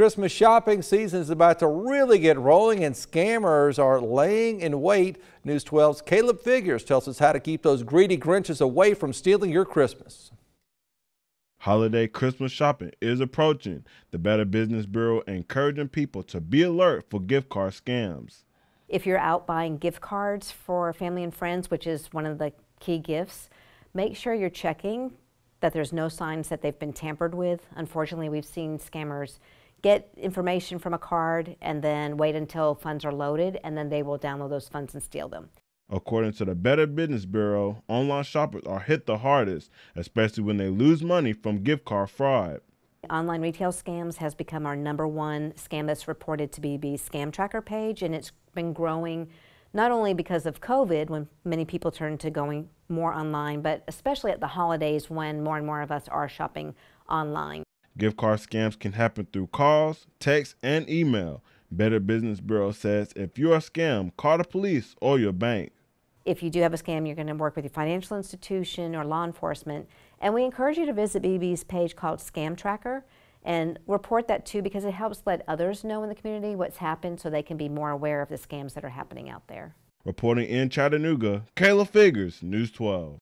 Christmas shopping season is about to really get rolling and scammers are laying in wait. News 12's Caleb Figures tells us how to keep those greedy Grinches away from stealing your Christmas. Holiday Christmas shopping is approaching. The Better Business Bureau encouraging people to be alert for gift card scams. If you're out buying gift cards for family and friends, which is one of the key gifts, make sure you're checking that there's no signs that they've been tampered with. Unfortunately, we've seen scammers get information from a card and then wait until funds are loaded and then they will download those funds and steal them. According to the Better Business Bureau, online shoppers are hit the hardest, especially when they lose money from gift card fraud. Online retail scams has become our number one scam that's reported to BBB's scam tracker page, and it's been growing not only because of COVID, when many people turn to going more online, but especially at the holidays when more and more of us are shopping online. Gift card scams can happen through calls, text, and email. Better Business Bureau says if you're a scam, call the police or your bank. If you do have a scam, you're going to work with your financial institution or law enforcement. And we encourage you to visit BBB's page called Scam Tracker and report that too because it helps let others know in the community what's happened so they can be more aware of the scams that are happening out there. Reporting in Chattanooga, Kayla Figures, News 12.